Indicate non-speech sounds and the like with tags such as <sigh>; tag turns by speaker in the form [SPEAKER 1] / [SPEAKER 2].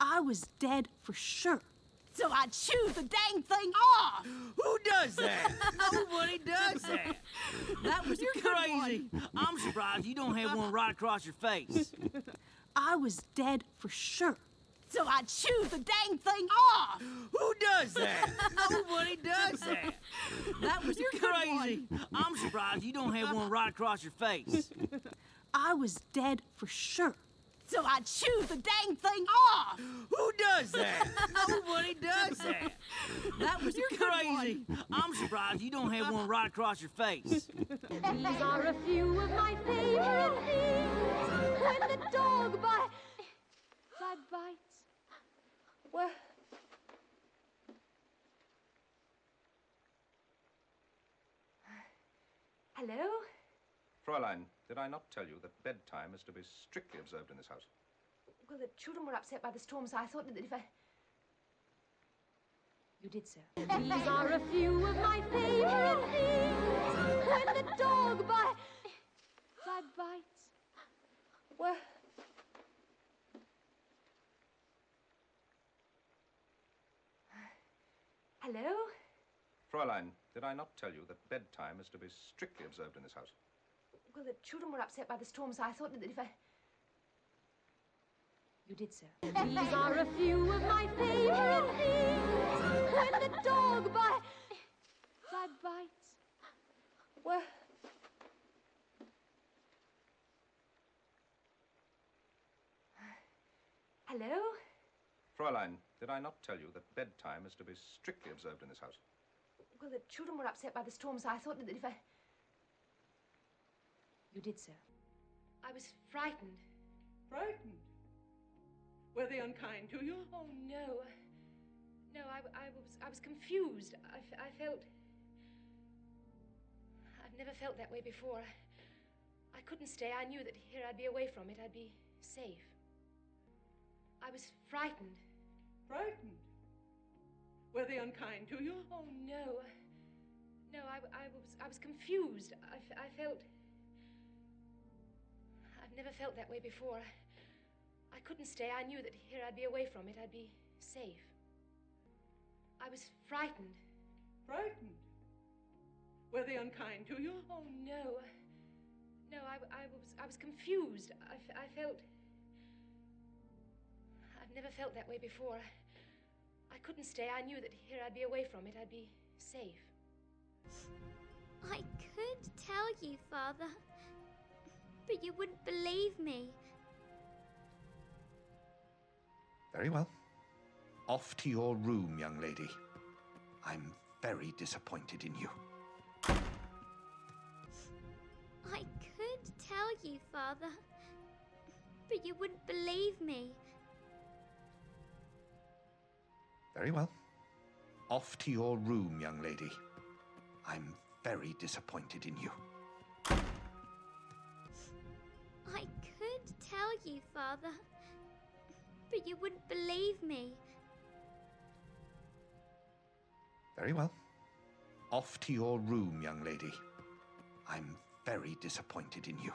[SPEAKER 1] I was dead for sure. So I chewed the dang thing off.
[SPEAKER 2] Who does that? Nobody <laughs> does that.
[SPEAKER 1] That was
[SPEAKER 2] You're
[SPEAKER 1] a good
[SPEAKER 2] crazy.
[SPEAKER 1] one.
[SPEAKER 2] I'm surprised you don't have one right across your face. <laughs>
[SPEAKER 1] I was dead for sure. So I chewed the dang thing off.
[SPEAKER 2] Who does that? Nobody does that.
[SPEAKER 1] That was
[SPEAKER 2] You're
[SPEAKER 1] good
[SPEAKER 2] crazy.
[SPEAKER 1] one.
[SPEAKER 2] I'm surprised you don't have one right across your face.
[SPEAKER 1] I was dead for sure. So I chewed the dang thing off.
[SPEAKER 2] Who does that? <laughs> Nobody does that.
[SPEAKER 1] That was a
[SPEAKER 2] You're
[SPEAKER 1] good
[SPEAKER 2] crazy.
[SPEAKER 1] one.
[SPEAKER 2] I'm surprised you don't have one right across your face.
[SPEAKER 3] These are a few of my favorite things. When the dog bites. Dog bites. Well. Hello?
[SPEAKER 4] Fräulein, did I not tell you that bedtime is to be strictly observed in this house?
[SPEAKER 3] Well, the children were upset by the storm, so I thought that if I. You did, sir. These are a few of my favorite things. When the dog bites. Dog bites. Well. Hello?
[SPEAKER 4] Fräulein, did I not tell you that bedtime is to be strictly observed in this house?
[SPEAKER 3] Well, the children were upset by the storm, so I thought that if I. You did, sir. These are a few of my favorite things. When the dog bites. Dog bites. Well. Hello?
[SPEAKER 4] Fräulein, did I not tell you that bedtime is to be strictly observed in this house?
[SPEAKER 3] Well, the children were upset by the storm, so I thought that if I. You did, sir. I was frightened.
[SPEAKER 5] Frightened? Were they unkind to you?
[SPEAKER 3] Oh, no. No, I, I was I was confused. I, I felt. I've never felt that way before. I couldn't stay. I knew that here I'd be away from it. I'd be safe. I was frightened.
[SPEAKER 5] Frightened? Were they unkind to you?
[SPEAKER 3] Oh, no. No, I, I was I was confused. I, I felt. I've never felt that way before. I couldn't stay. I knew that here I'd be away from it. I'd be safe. I was frightened.
[SPEAKER 5] Frightened? Were they unkind to you?
[SPEAKER 3] Oh, no. No, I, I was I was confused. I, I felt. I've never felt that way before. I couldn't stay. I knew that here I'd be away from it. I'd be safe.
[SPEAKER 6] I could tell you, Father, but you wouldn't believe me.
[SPEAKER 7] Very well. Off to your room, young lady. I'm very disappointed in you.
[SPEAKER 6] I could tell you, Father, but you wouldn't believe me.
[SPEAKER 7] Very well. Off to your room, young lady. I'm very disappointed in you.
[SPEAKER 6] Tell you, Father, but you wouldn't believe me.
[SPEAKER 7] Very well. Off to your room, young lady. I'm very disappointed in you.